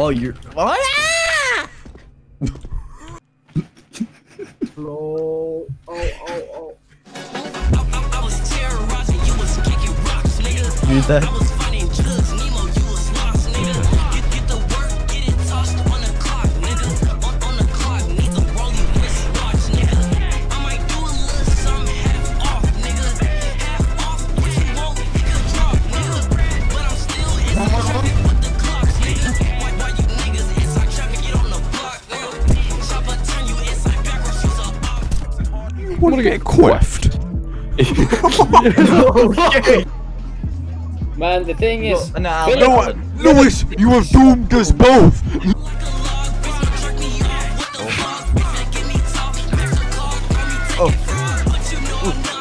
Oh, you're. Ah! Lol. Oh, oh, oh. Mute that. Want to get quiffed. okay. Man, the thing is, No, nah, Philip- No, Lewis, you have doomed us both. Oh. oh.